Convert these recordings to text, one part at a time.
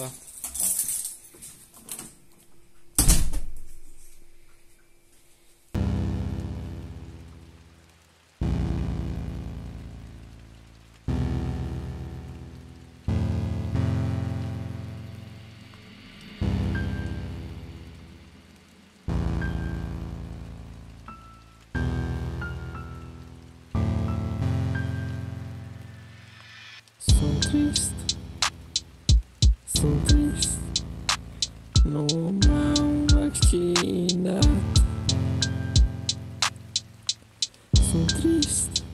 garrafa. Sou Sou azuis numa máquina. Sou triste,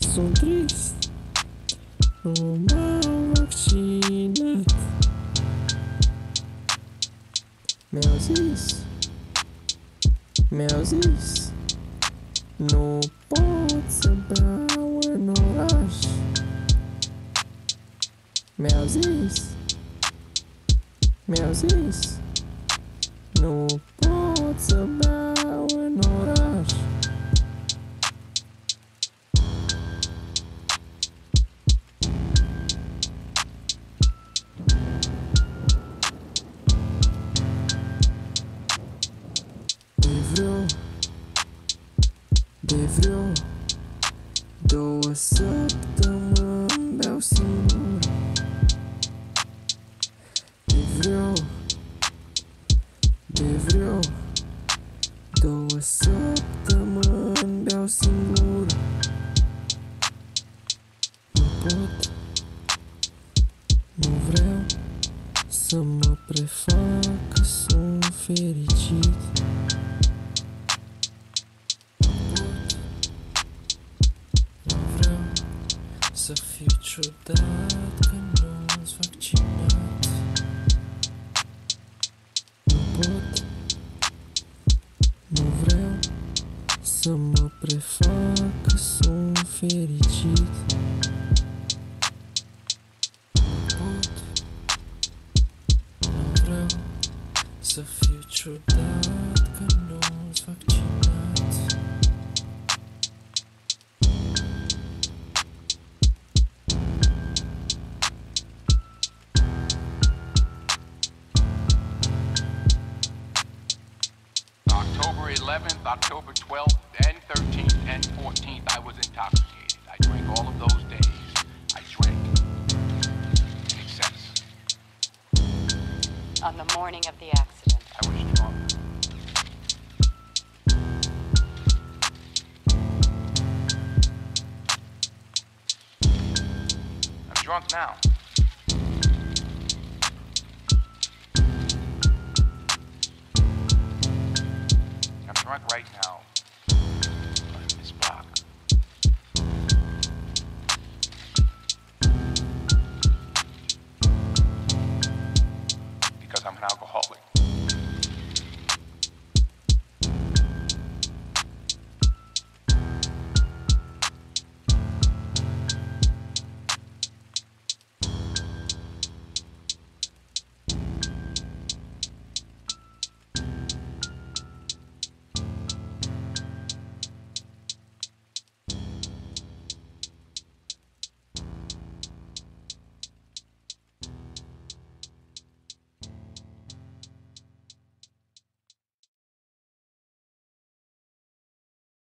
sou triste numa máquina. Meus is, meus is, no pode ser. Mi-au zis, mi-au zis, nu pot să beau în oraș. De vreo, de vreo două săptămâni beau singur să mă prefac că sunt fericit. Nu pot, nu vreau să fiu ciudat că nu-s vaccinat Nu pot, nu vreau să mă prefac că sunt fericit să fiu ciudat că nu-s vaccinat October 11th, October 12th, and 13th, and 14th, On the morning of the accident, I was drunk. I'm drunk now. I'm drunk right now. and alcohol.